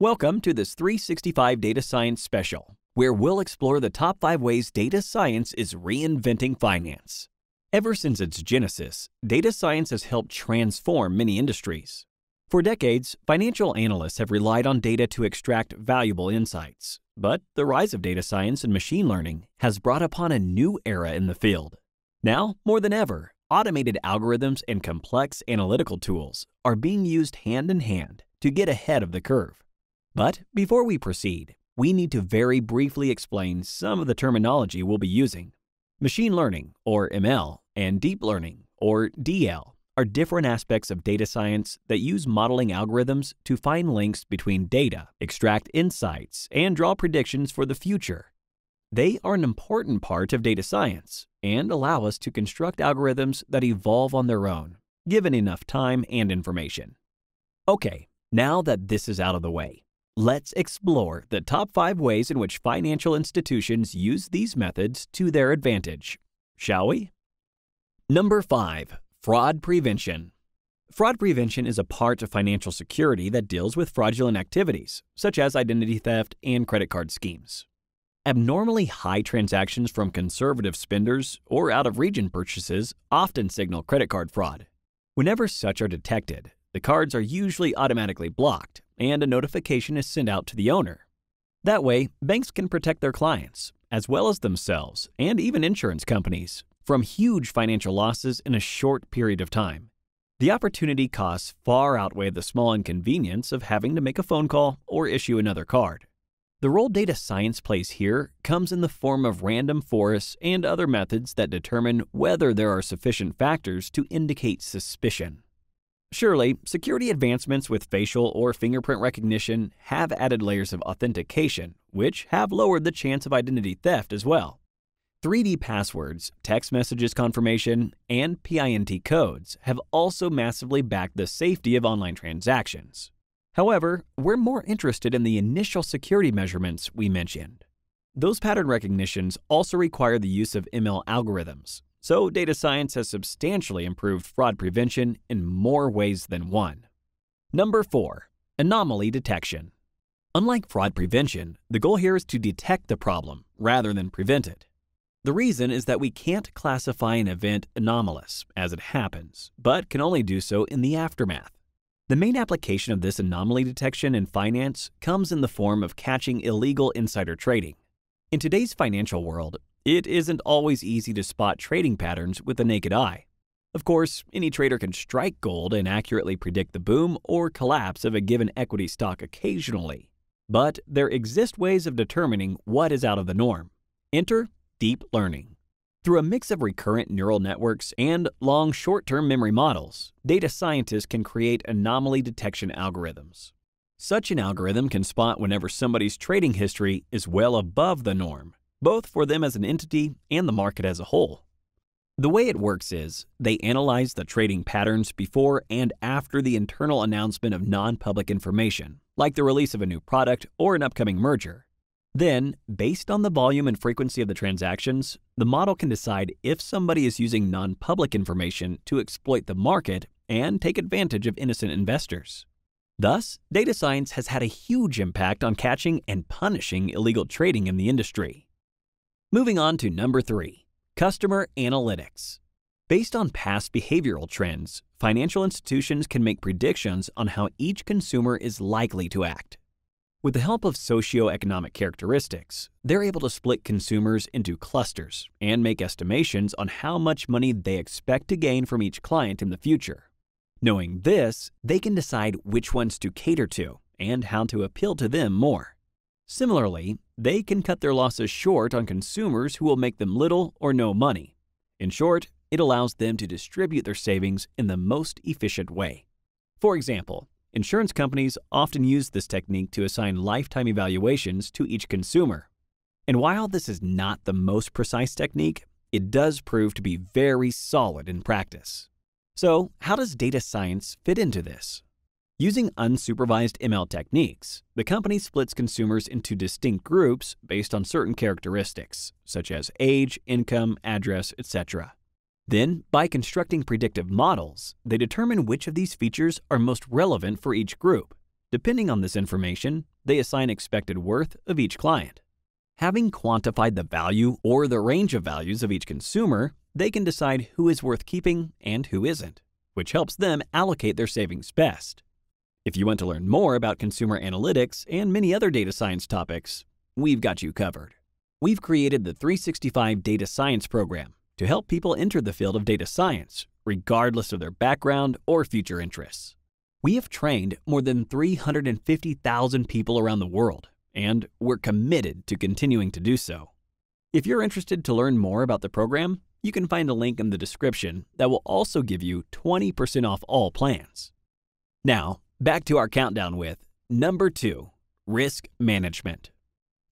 Welcome to this 365 Data Science Special, where we'll explore the top five ways data science is reinventing finance. Ever since its genesis, data science has helped transform many industries. For decades, financial analysts have relied on data to extract valuable insights. But the rise of data science and machine learning has brought upon a new era in the field. Now, more than ever, automated algorithms and complex analytical tools are being used hand in hand to get ahead of the curve. But before we proceed, we need to very briefly explain some of the terminology we'll be using. Machine learning, or ML, and deep learning, or DL, are different aspects of data science that use modeling algorithms to find links between data, extract insights, and draw predictions for the future. They are an important part of data science and allow us to construct algorithms that evolve on their own, given enough time and information. Okay, now that this is out of the way, Let's explore the top five ways in which financial institutions use these methods to their advantage, shall we? Number five, fraud prevention. Fraud prevention is a part of financial security that deals with fraudulent activities, such as identity theft and credit card schemes. Abnormally high transactions from conservative spenders or out of region purchases often signal credit card fraud. Whenever such are detected, the cards are usually automatically blocked and a notification is sent out to the owner. That way, banks can protect their clients, as well as themselves and even insurance companies, from huge financial losses in a short period of time. The opportunity costs far outweigh the small inconvenience of having to make a phone call or issue another card. The role data science plays here comes in the form of random forests and other methods that determine whether there are sufficient factors to indicate suspicion. Surely, security advancements with facial or fingerprint recognition have added layers of authentication, which have lowered the chance of identity theft as well. 3D passwords, text messages confirmation, and PIN codes have also massively backed the safety of online transactions. However, we're more interested in the initial security measurements we mentioned. Those pattern recognitions also require the use of ML algorithms, so, data science has substantially improved fraud prevention in more ways than one. Number 4. Anomaly detection. Unlike fraud prevention, the goal here is to detect the problem rather than prevent it. The reason is that we can't classify an event anomalous as it happens, but can only do so in the aftermath. The main application of this anomaly detection in finance comes in the form of catching illegal insider trading. In today's financial world, it isn't always easy to spot trading patterns with the naked eye. Of course, any trader can strike gold and accurately predict the boom or collapse of a given equity stock occasionally. But there exist ways of determining what is out of the norm. Enter deep learning. Through a mix of recurrent neural networks and long short term memory models, data scientists can create anomaly detection algorithms. Such an algorithm can spot whenever somebody's trading history is well above the norm both for them as an entity and the market as a whole. The way it works is they analyze the trading patterns before and after the internal announcement of non public information, like the release of a new product or an upcoming merger. Then, based on the volume and frequency of the transactions, the model can decide if somebody is using non public information to exploit the market and take advantage of innocent investors. Thus, data science has had a huge impact on catching and punishing illegal trading in the industry. Moving on to number three customer analytics. Based on past behavioral trends, financial institutions can make predictions on how each consumer is likely to act. With the help of socioeconomic characteristics, they're able to split consumers into clusters and make estimations on how much money they expect to gain from each client in the future. Knowing this, they can decide which ones to cater to and how to appeal to them more. Similarly, they can cut their losses short on consumers who will make them little or no money. In short, it allows them to distribute their savings in the most efficient way. For example, insurance companies often use this technique to assign lifetime evaluations to each consumer. And while this is not the most precise technique, it does prove to be very solid in practice. So, how does data science fit into this? Using unsupervised ML techniques, the company splits consumers into distinct groups based on certain characteristics, such as age, income, address, etc. Then, by constructing predictive models, they determine which of these features are most relevant for each group. Depending on this information, they assign expected worth of each client. Having quantified the value or the range of values of each consumer, they can decide who is worth keeping and who isn't, which helps them allocate their savings best. If you want to learn more about consumer analytics and many other data science topics, we've got you covered. We've created the 365 Data Science program to help people enter the field of data science, regardless of their background or future interests. We have trained more than 350,000 people around the world, and we're committed to continuing to do so. If you're interested to learn more about the program, you can find a link in the description that will also give you 20% off all plans. Now, Back to our countdown with number two, risk management.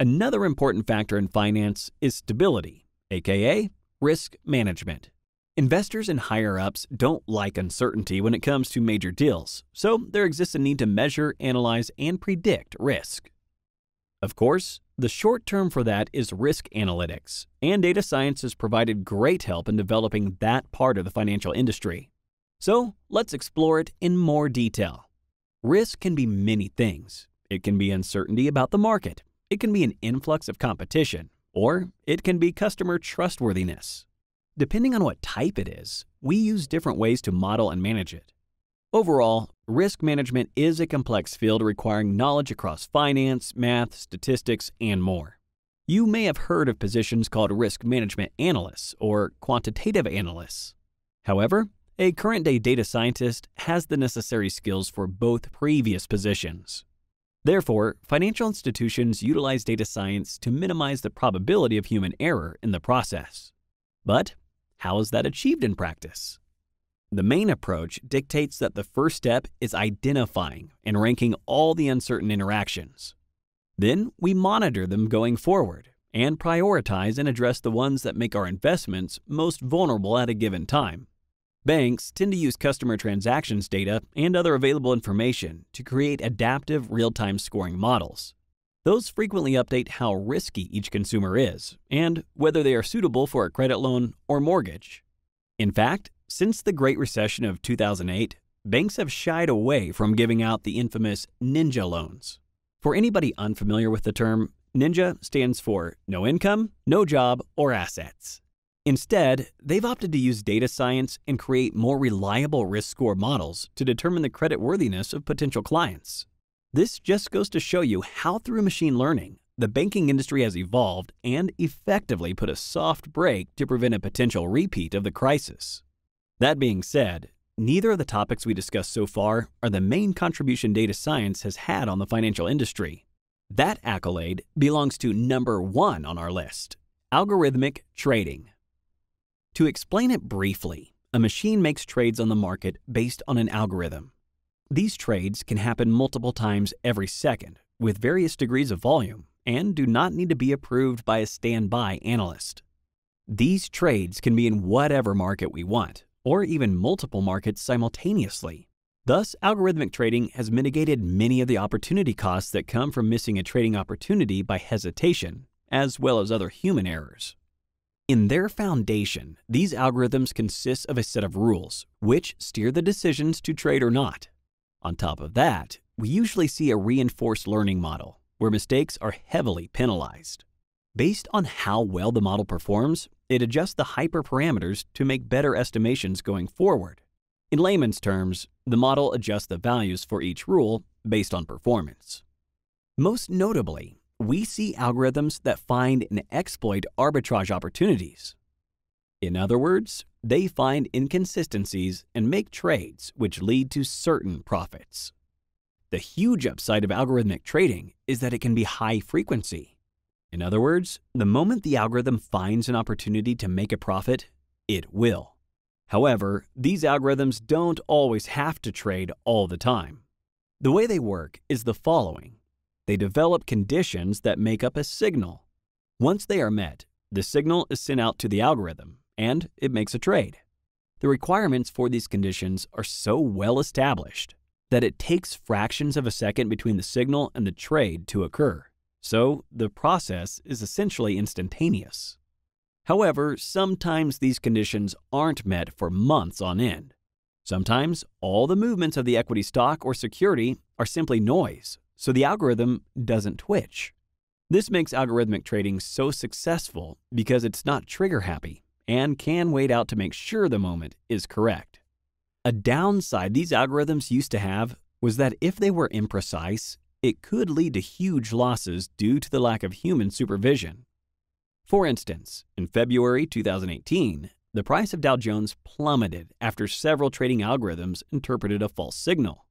Another important factor in finance is stability, aka risk management. Investors and higher ups don't like uncertainty when it comes to major deals, so there exists a need to measure, analyze, and predict risk. Of course, the short term for that is risk analytics, and data science has provided great help in developing that part of the financial industry. So let's explore it in more detail. Risk can be many things. It can be uncertainty about the market, it can be an influx of competition, or it can be customer trustworthiness. Depending on what type it is, we use different ways to model and manage it. Overall, risk management is a complex field requiring knowledge across finance, math, statistics, and more. You may have heard of positions called risk management analysts or quantitative analysts. However, a current day data scientist has the necessary skills for both previous positions. Therefore, financial institutions utilize data science to minimize the probability of human error in the process. But how is that achieved in practice? The main approach dictates that the first step is identifying and ranking all the uncertain interactions. Then we monitor them going forward and prioritize and address the ones that make our investments most vulnerable at a given time. Banks tend to use customer transactions data and other available information to create adaptive real time scoring models. Those frequently update how risky each consumer is and whether they are suitable for a credit loan or mortgage. In fact, since the Great Recession of 2008, banks have shied away from giving out the infamous ninja loans. For anybody unfamiliar with the term, ninja stands for no income, no job, or assets. Instead, they've opted to use data science and create more reliable risk score models to determine the creditworthiness of potential clients. This just goes to show you how, through machine learning, the banking industry has evolved and effectively put a soft brake to prevent a potential repeat of the crisis. That being said, neither of the topics we discussed so far are the main contribution data science has had on the financial industry. That accolade belongs to number one on our list algorithmic trading. To explain it briefly, a machine makes trades on the market based on an algorithm. These trades can happen multiple times every second with various degrees of volume and do not need to be approved by a standby analyst. These trades can be in whatever market we want, or even multiple markets simultaneously. Thus, algorithmic trading has mitigated many of the opportunity costs that come from missing a trading opportunity by hesitation, as well as other human errors. In their foundation, these algorithms consist of a set of rules, which steer the decisions to trade or not. On top of that, we usually see a reinforced learning model, where mistakes are heavily penalized. Based on how well the model performs, it adjusts the hyperparameters to make better estimations going forward. In layman's terms, the model adjusts the values for each rule based on performance. Most notably, we see algorithms that find and exploit arbitrage opportunities. In other words, they find inconsistencies and make trades which lead to certain profits. The huge upside of algorithmic trading is that it can be high frequency. In other words, the moment the algorithm finds an opportunity to make a profit, it will. However, these algorithms don't always have to trade all the time. The way they work is the following they develop conditions that make up a signal. Once they are met, the signal is sent out to the algorithm, and it makes a trade. The requirements for these conditions are so well established that it takes fractions of a second between the signal and the trade to occur, so the process is essentially instantaneous. However, sometimes these conditions aren't met for months on end. Sometimes all the movements of the equity stock or security are simply noise, so the algorithm doesn't twitch. This makes algorithmic trading so successful because it's not trigger happy and can wait out to make sure the moment is correct. A downside these algorithms used to have was that if they were imprecise, it could lead to huge losses due to the lack of human supervision. For instance, in February 2018, the price of Dow Jones plummeted after several trading algorithms interpreted a false signal.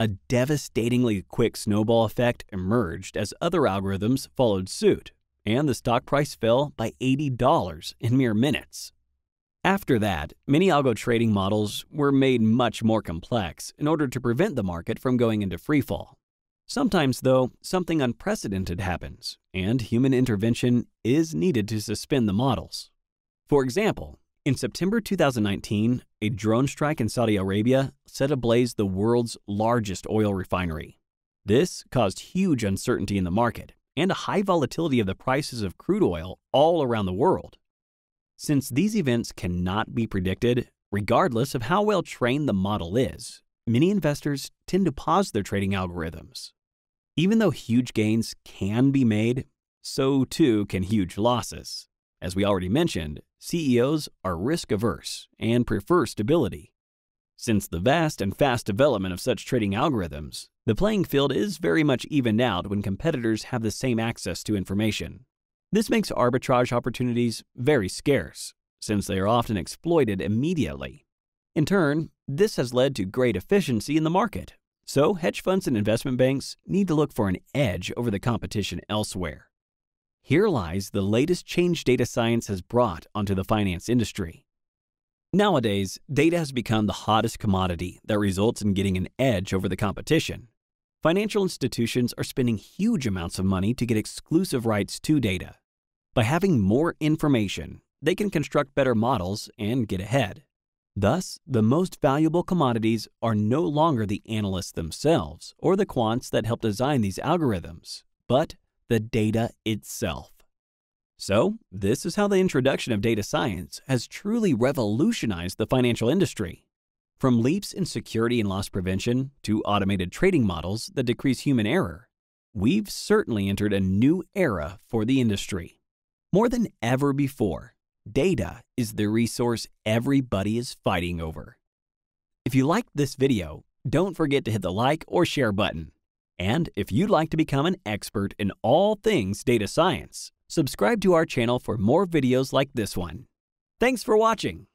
A devastatingly quick snowball effect emerged as other algorithms followed suit, and the stock price fell by $80 in mere minutes. After that, many algo trading models were made much more complex in order to prevent the market from going into freefall. Sometimes, though, something unprecedented happens, and human intervention is needed to suspend the models. For example, in September 2019, a drone strike in Saudi Arabia set ablaze the world's largest oil refinery. This caused huge uncertainty in the market and a high volatility of the prices of crude oil all around the world. Since these events cannot be predicted, regardless of how well trained the model is, many investors tend to pause their trading algorithms. Even though huge gains can be made, so too can huge losses. As we already mentioned, CEOs are risk averse and prefer stability. Since the vast and fast development of such trading algorithms, the playing field is very much evened out when competitors have the same access to information. This makes arbitrage opportunities very scarce, since they are often exploited immediately. In turn, this has led to great efficiency in the market, so, hedge funds and investment banks need to look for an edge over the competition elsewhere. Here lies the latest change data science has brought onto the finance industry. Nowadays, data has become the hottest commodity that results in getting an edge over the competition. Financial institutions are spending huge amounts of money to get exclusive rights to data. By having more information, they can construct better models and get ahead. Thus, the most valuable commodities are no longer the analysts themselves or the quants that help design these algorithms, but the data itself. So, this is how the introduction of data science has truly revolutionized the financial industry. From leaps in security and loss prevention to automated trading models that decrease human error, we've certainly entered a new era for the industry. More than ever before, Data is the resource everybody is fighting over. If you liked this video, don't forget to hit the like or share button. And if you'd like to become an expert in all things data science, subscribe to our channel for more videos like this one. Thanks for watching.